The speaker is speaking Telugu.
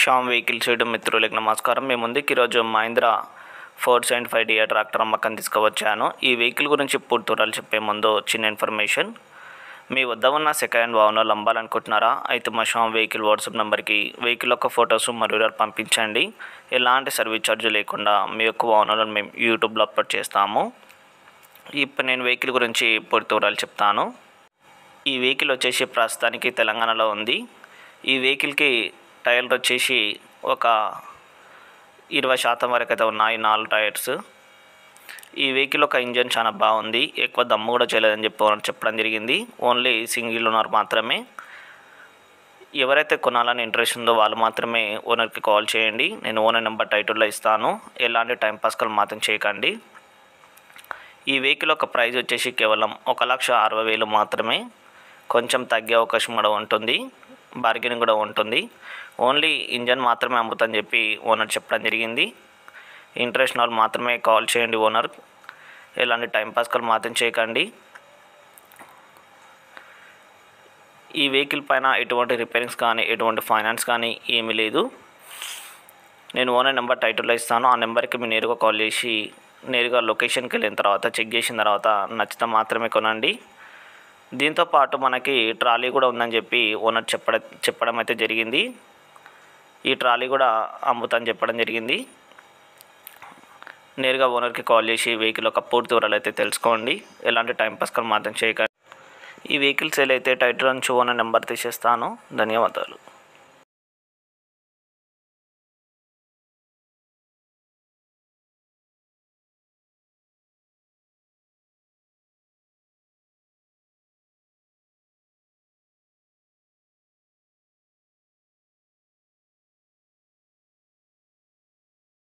శ్యామ్ వెహికల్ చేయడం మిత్రులకు నమస్కారం. మేము ముందుకు ఈరోజు Mahindra four seventy five DI tractor అమ్మకం తీసుకువచ్చాను. ఈ వెహికల్ గురించి పూర్తివరాలు చెప్పే ముందు చిన్న ఇన్ఫర్మేషన్. మీ వద్ద ఉన్న సెకండ్ హ్యాండ్ వాహనాలు అమ్మాలనుకుంటున్నారా అయితే మా షామ్ వెహికల్ వాట్సాప్ నెంబర్కి వెహికల్ యొక్క ఫొటోస్ మరియు పంపించండి. ఎలాంటి సర్వీస్ ఛార్జ్ లేకుండా మీ యొక్క వాహనాలను మేము యూట్యూబ్లో అప్లోడ్ చేస్తాము. ఇప్పుడు నేను వెహికల్ గురించి పూర్తి వివరాలు చెప్తాను. ఈ వెహికల్ వచ్చేసి ప్రస్తుతానికి తెలంగాణలో ఉంది. ఈ వెహికల్కి టైర్లు వచ్చేసి ఒక ఇరవై శాతం వరకు అయితే ఉన్నాయి నాలుగు టైర్స్. ఈ వెహికల్ ఒక ఇంజన్ చాలా బాగుంది ఎక్కువ దమ్ము కూడా చేయలేదని చెప్పి చెప్పడం జరిగింది. ఓన్లీ సింగిల్ ఓనర్ మాత్రమే. ఎవరైతే కొనాలని ఇంట్రెస్ట్ ఉందో వాళ్ళు మాత్రమే ఓనర్కి కాల్ చేయండి. నేను ఓనర్ నెంబర్ టైటిల్లో ఇస్తాను. ఎలాంటి టైం పాస్కల్ మాత్రం చేయకండి. ఈ వెహికల్ ఒక ప్రైస్ వచ్చేసి కేవలం ఒక లక్ష అరవై వేలు మాత్రమే. కొంచెం తగ్గే అవకాశం కూడా ఉంటుంది. బార్గెనింగ్ కూడా ఉంటుంది. ఓన్లీ ఇంజన్ మాత్రమే అమ్ముతని చెప్పి ఓనర్ చెప్పడం జరిగింది. ఇంట్రెస్ట్ వాళ్ళు మాత్రమే కాల్ చేయండి ఓనర్. ఎలాంటి టైం పాస్ కాల్ మాత్రం చేయకండి. ఈ వెహికల్ పైన ఎటువంటి రిపేరింగ్స్ కానీ ఎటువంటి ఫైనాన్స్ కానీ ఏమీ లేదు. నేను ఓనర్ నెంబర్ టైటిల్లో ఇస్తాను. ఆ నెంబర్కి మీరు నేరుగా కాల్ చేసి నేరుగా లొకేషన్కి వెళ్ళిన తర్వాత చెక్ చేసిన తర్వాత నచ్చితే మాత్రమే కొనండి. దీంతో పాటు మనకి ట్రాలీ కూడా ఉందని చెప్పి ఓనర్ చెప్పడం చెప్పడం అయితే జరిగింది. ఈ ట్రాలీ కూడా అమ్ముతాని చెప్పడం జరిగింది. నేరుగా ఓనర్కి కాల్ చేసి వెహికల్ యొక్క పూర్తి వివరాలు అయితే తెలుసుకోండి. ఎలాంటి టైం పాస్ మాత్రం చేయకండి. ఈ వెహికల్ సేల్ అయితే టైటిల్ నుంచి ఓనర్ నెంబర్ తీసేస్తాను. ధన్యవాదాలు.